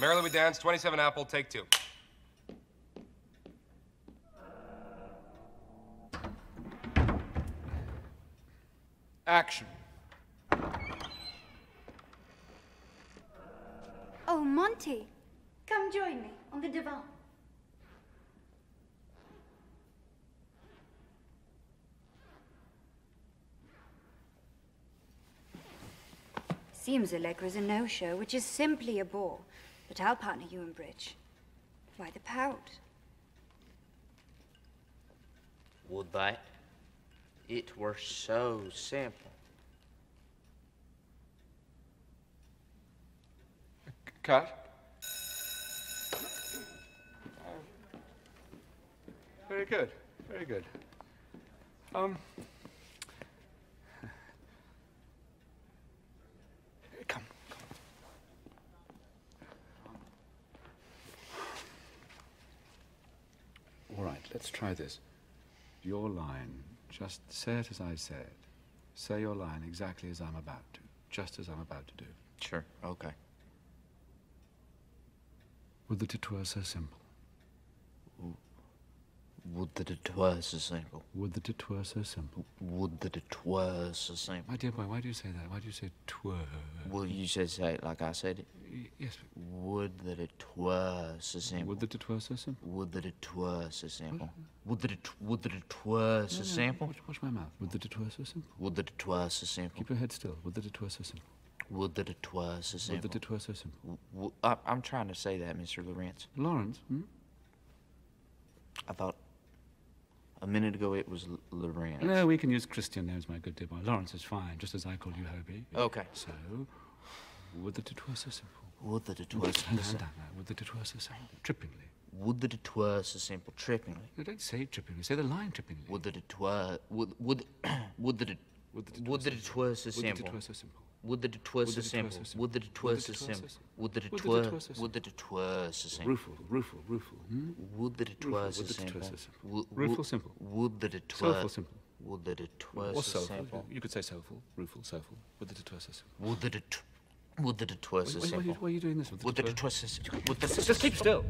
Merrily we dance, 27 Apple, take two. Action. Oh, Monty, come join me on the divan. Seems Allegra's a no-show, which is simply a bore. But I'll partner you in bridge. Why the pout? Would that it were so simple. Cut. Very good. Very good. Um. Let's try this. Your line, just say it as I say it. Say your line exactly as I'm about to, just as I'm about to do. Sure, okay. Would it were so simple. Would that it were so simple. Would that it were so simple. Would that it were so simple. My dear boy, why do you say that? Why do you say twere? Well, you should say it like I said it. Y- Yes, Would that it were so simple. would that it were so simple. Would that it were so simple. Would that it would that it were so simple. Watch, watch my mouth. Would that it were so simple. Would that it were so simple. Keep your head still. Would that it were so simple. Would that it were so simple. Would that it were so simple. W- I, I'm trying to say that, Mr. Laurentz. Laurence, hmm? I thought a minute ago it was L- Laurentz. No, we can use Christian names, my good dear boy. Laurence is fine, just as I call you Hobie. Okay. So, would that it were so simple. Would that it were so simple. Would that it were so simple. Trippingly. Would that it were so simple. Trippingly. No, don't say trippingly. Say the line trippingly. Would that it were. Would would would that it. Would that it Would that it were so Would that it were so simple. Would that it were so simple. Would that it were so simple. Would that it were. Would that it were so simple. Rueful, rueful, rueful. Hmm? Would that it Rueful, were would so that it were simple. Would- Rueful, simple. Would that it were. Soulful, simple. Would that it were Or so simple. You could say soulful, rueful, soulful. Would that it were so simple. Would that it. Would that it were so Why- why, are you, simple. why are you doing this? Would that it were so simple. Just keep still.